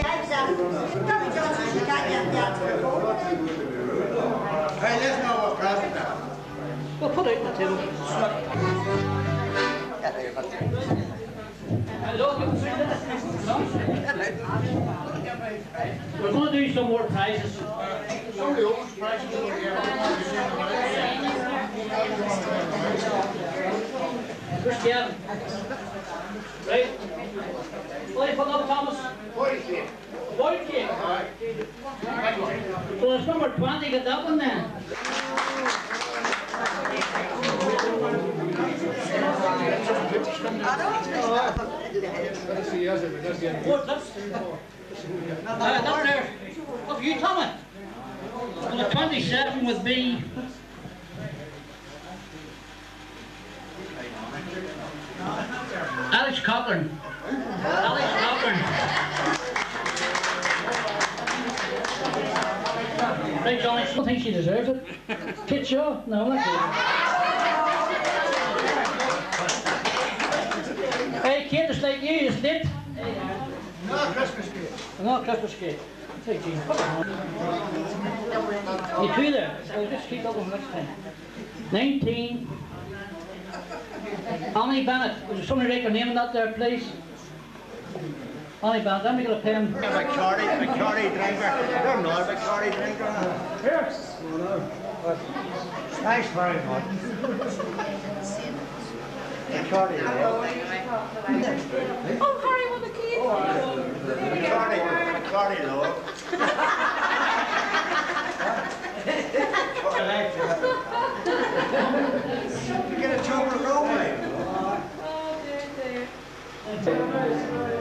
The? We're going to do some more prizes. Prices over here. Where's Right? What are you putting Thomas? What is it? White cake. So it's number 20, get that one then. What's this? Uh, that there. What for you? Well, the 27 would be... Alex Cochran. Think she deserves it. Shaw? No, not good. Hey, kid, it's like you, isn't it? No, Christmas cake. No, Christmas Jean. it on. You two there? So just keep up with next time. 19. Annie Bennett. Would somebody write your name on that there, please? Annie Bennett, let me get a pen. Victoria, Victoria drinker. You're not a Victoria drinker. Here. Thanks very much. Victoria. Eh? Oh, Harry, what a kid. Victoria, Victoria, love. You get a chocolate roll, mate. Eh? Oh, dear, dear.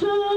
How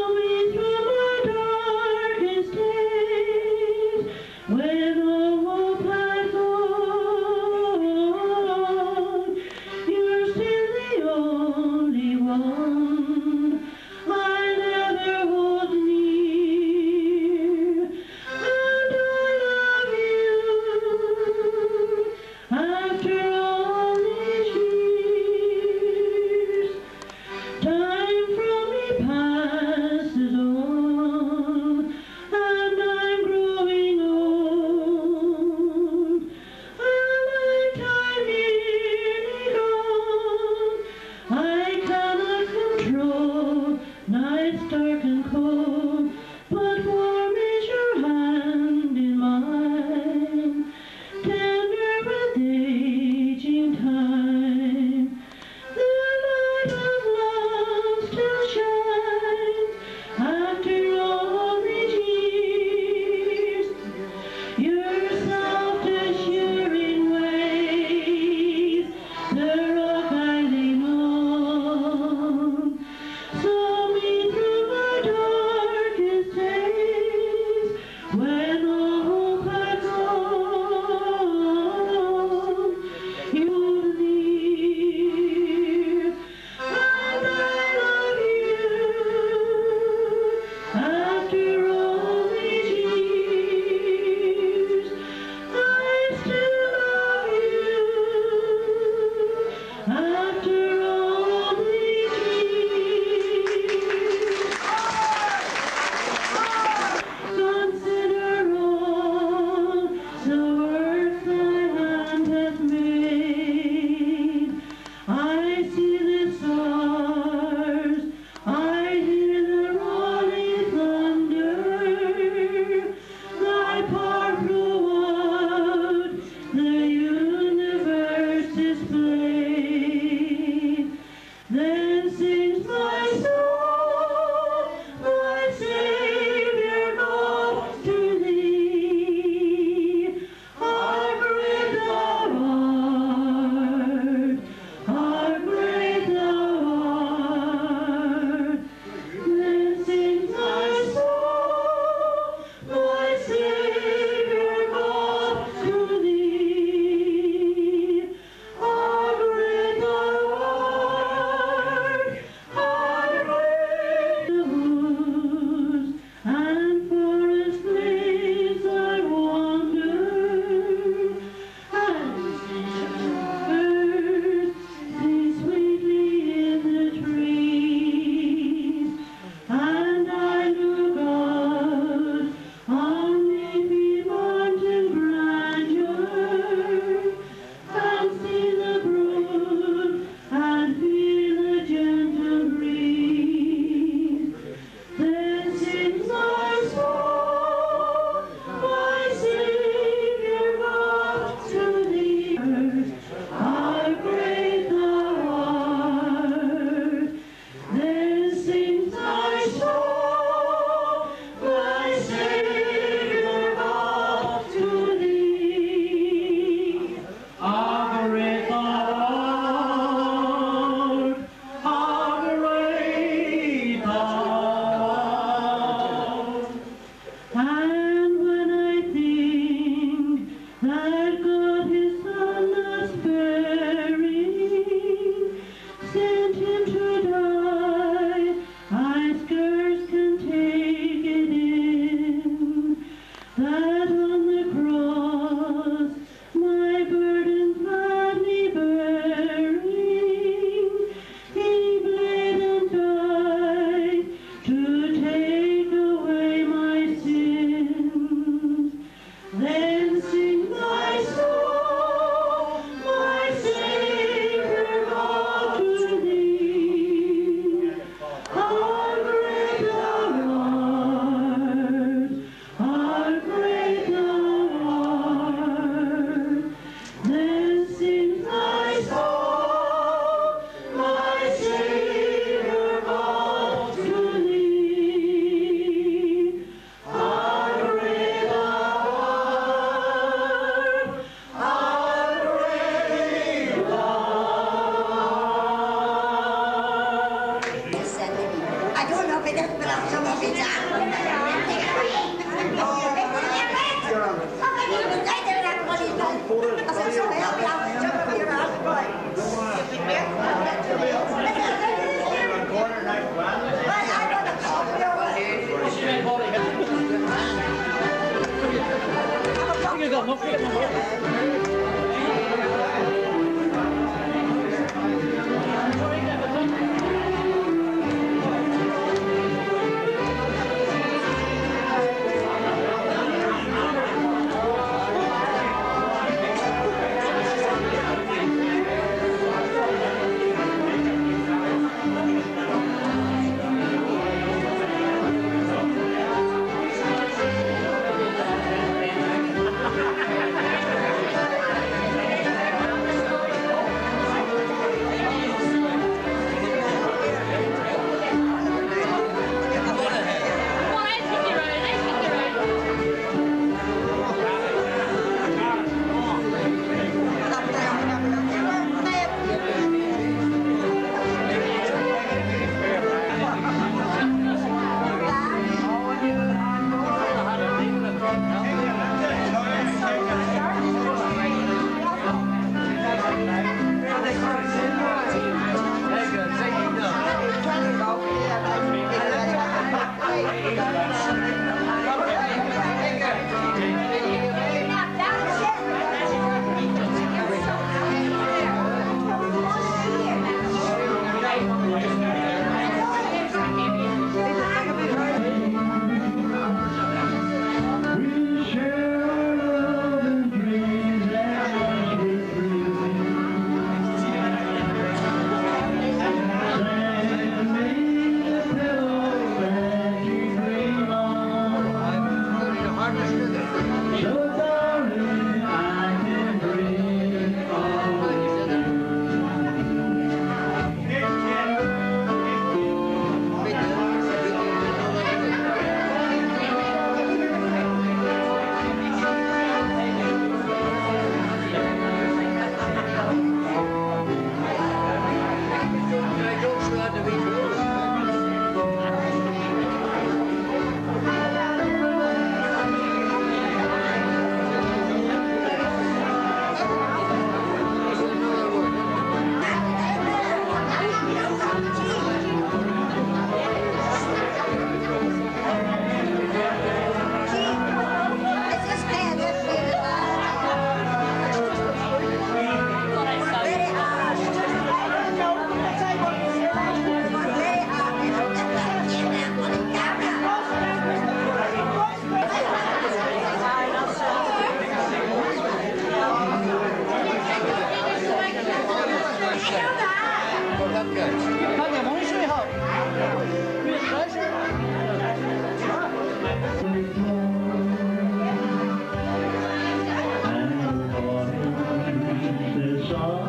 Darling,